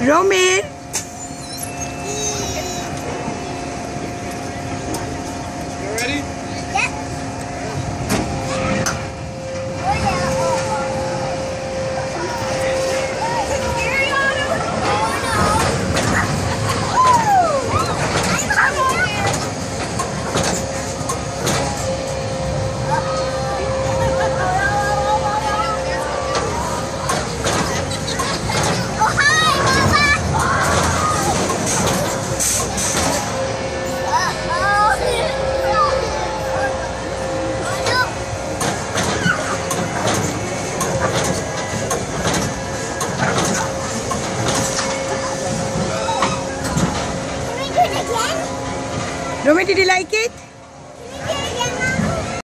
Roman. Romy, did you like it?